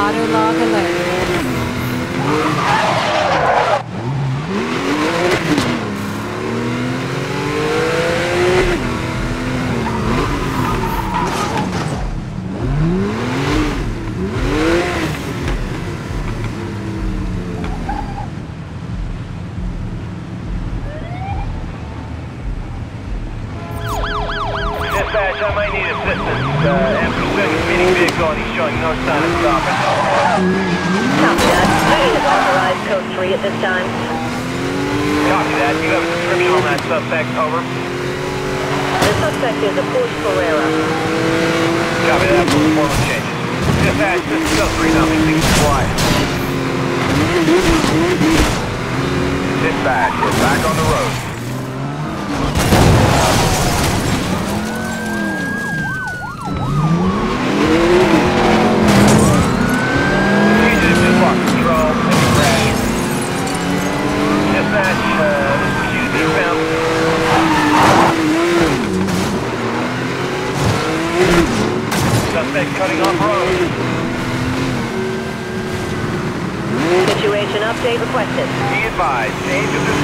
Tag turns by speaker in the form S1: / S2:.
S1: Auto log alert.
S2: Dispatch, I might need assistance. Uh, after speeding vehicle and he's showing no sign of stopping.
S3: Copy that. Reading is authorized code 3 at this time.
S2: Copy that. You have a description on that suspect, over.
S3: The suspect is a Porsche Carrera.
S2: Copy that. Performance changes. Dispatch, this is still 3 nothing. Things quiet. Dispatch, we're back on the road. Suspect cutting off road.
S3: Situation update requested.
S2: Be advised, change of this